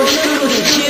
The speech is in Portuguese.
Curitiba.